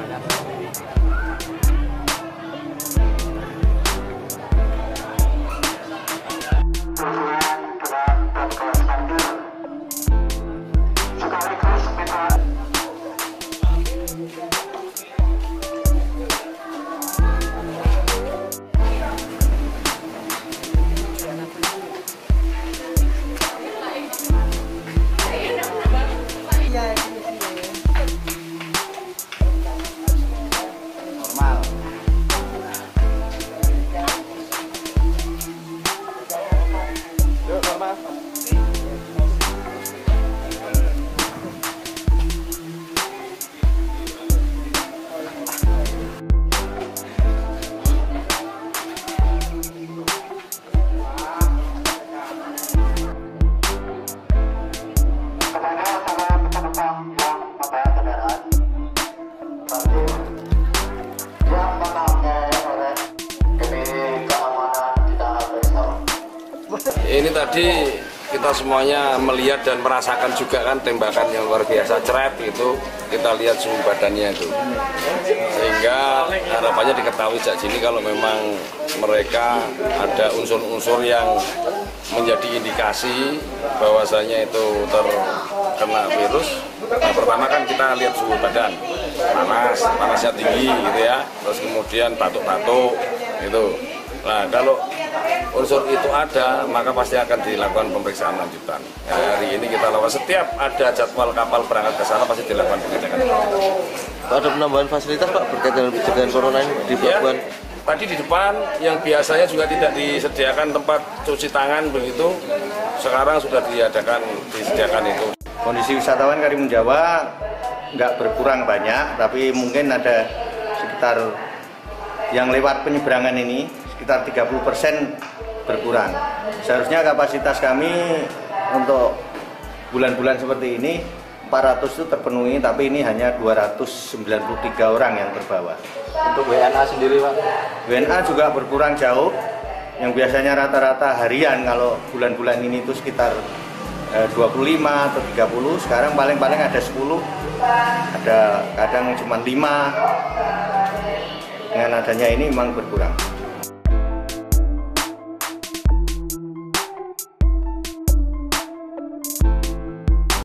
palabra. Ini tadi kita semuanya melihat dan merasakan juga kan tembakan yang luar biasa ceret itu kita lihat suhu badannya itu. Sehingga harapannya diketahui sejak sini kalau memang mereka ada unsur-unsur yang menjadi indikasi bahwasanya itu terkena virus. Nah, pertama kan kita lihat suhu badan. Panas panasnya tinggi gitu ya. Terus kemudian batuk-batuk itu nah kalau unsur itu ada, maka pasti akan dilakukan pemeriksaan lanjutan. Ya, hari ini kita lakukan setiap ada jadwal kapal berangkat ke sana pasti dilakukan pengecekan. Pak, ada penambahan fasilitas Pak berkaitan dengan pencegahan corona ini di Ya, pelabuhan. tadi di depan yang biasanya juga tidak disediakan tempat cuci tangan begitu, sekarang sudah diadakan disediakan itu. kondisi wisatawan Karimun Jawa nggak berkurang banyak tapi mungkin ada sekitar yang lewat penyeberangan ini sekitar 30% berkurang. Seharusnya kapasitas kami untuk bulan-bulan seperti ini 400 itu terpenuhi tapi ini hanya 293 orang yang terbawa Untuk WNA sendiri Pak? WNA juga berkurang jauh. Yang biasanya rata-rata harian kalau bulan-bulan ini itu sekitar eh, 25 atau 30 sekarang paling-paling ada 10 ada kadang cuma 5 dengan adanya ini memang berkurang